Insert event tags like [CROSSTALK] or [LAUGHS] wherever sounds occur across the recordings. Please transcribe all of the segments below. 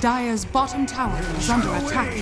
Dire's bottom tower is under attack.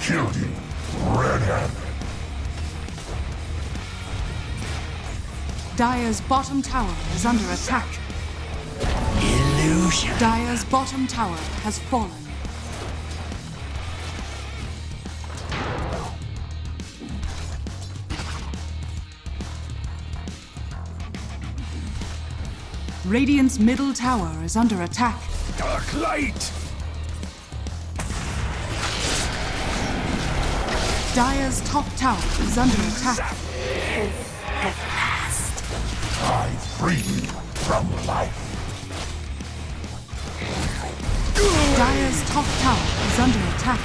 Killed you. Red Dire's bottom tower is under attack. Illusion. Dire's bottom tower has fallen. Radiant's middle tower is under attack. Dark light! Dire's top tower is under attack. I free you from life. Dire's top tower is under attack.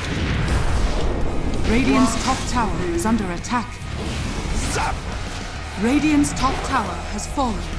Radiant's top tower is under attack. Zap! Radiant's top tower has fallen.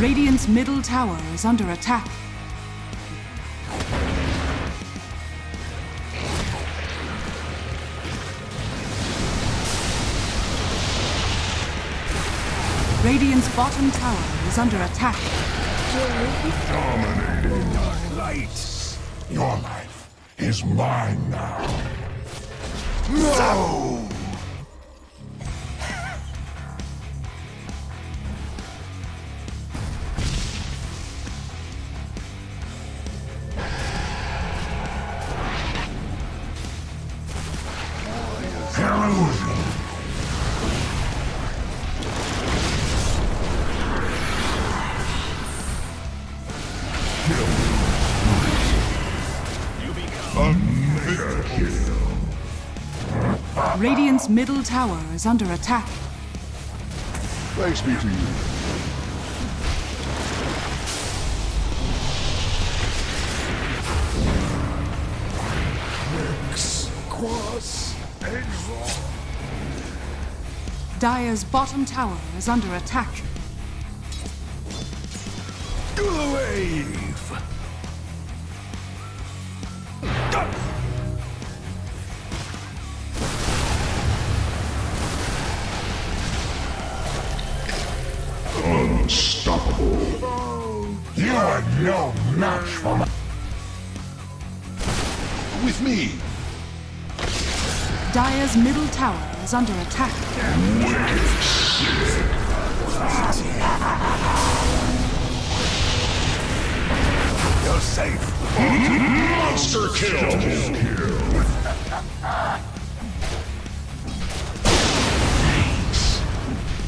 Radiant's middle tower is under attack. Radiant's bottom tower is under attack. Dominating. Dark light. Your life is mine now. No! Radiant's middle tower is under attack. Thanks be to you. Quas, Dire's bottom tower is under attack. Wave! Unstoppable. Are no match for my... With me. Dire's middle tower is under attack. You're safe. Monster kill.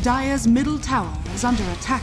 Dire's middle tower is under attack.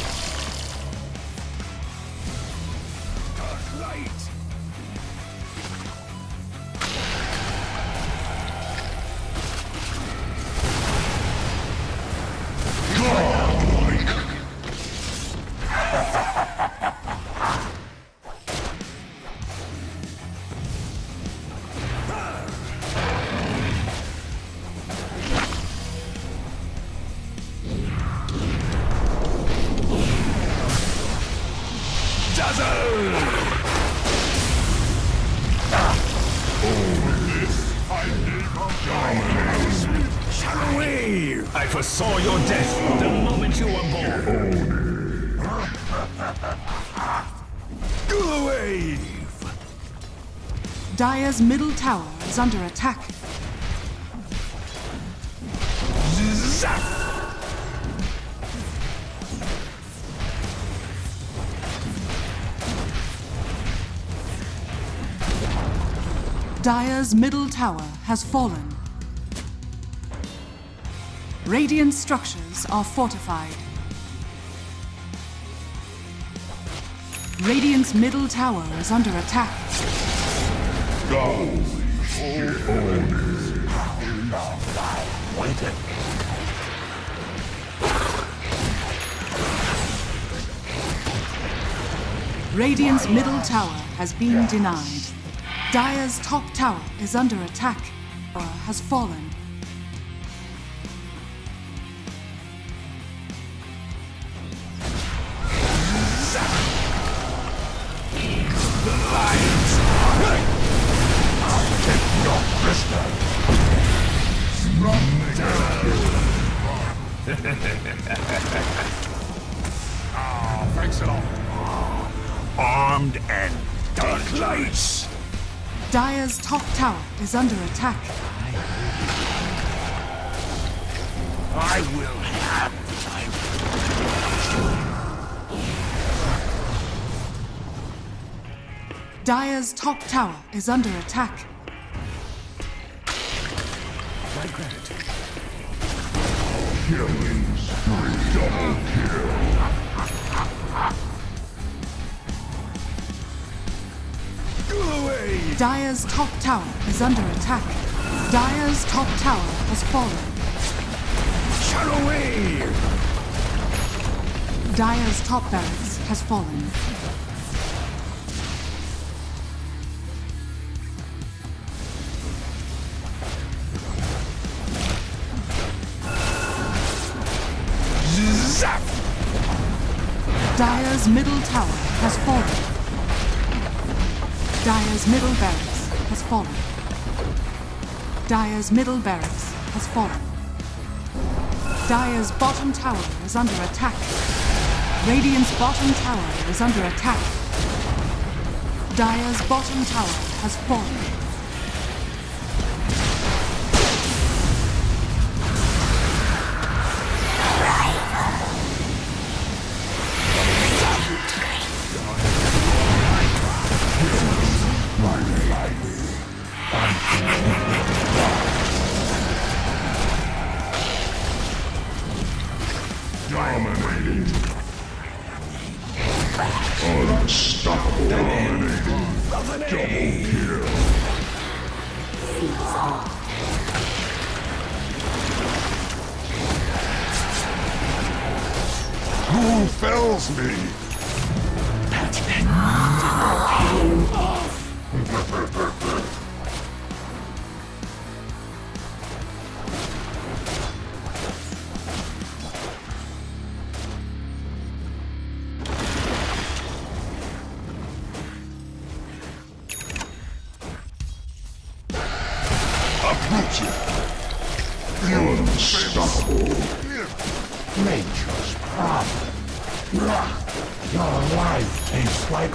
Foresaw your death the moment you were born. Wave! Dire's middle tower is under attack. Zap! Dire's middle tower has fallen. Radiant structures are fortified. Radiant's middle tower is under attack. Waited. Radiant's middle tower has been denied. Dire's top tower is under attack or has fallen. Ah, thanks a lot. Armed and dark lights. Dire's top tower is under attack. I will have thy Dire's top tower is under attack. Killing spree. Double kill. Go away. Dire's top tower is under attack. Dire's top tower has fallen. Shut away. Dire's top barracks has fallen. Dire's middle tower has fallen. Dire's middle barracks has fallen. Dire's middle barracks has fallen. Dire's bottom tower is under attack. Radiant's bottom tower is under attack. Dire's bottom tower has fallen. Unstoppable. Double kill. Who fells me? It. Unstoppable. Nature's Prophet. Your life tastes like.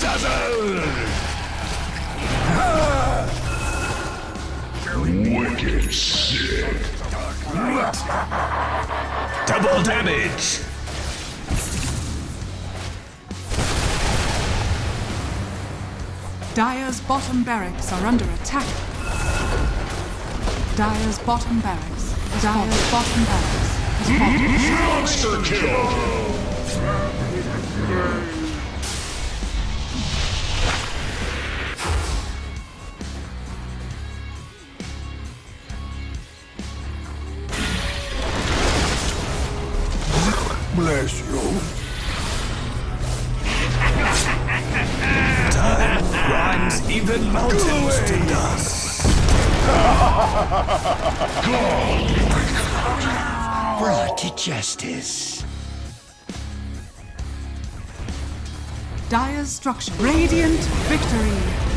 Dazzle! Wicked sick. Double damage. Dire's bottom barracks are under attack. Dire's bottom barracks. Dire's bottom barracks. Monster kill! Bless you. Time grinds even mountains to dust. [LAUGHS] Brought to justice. Dire's structure. Radiant victory.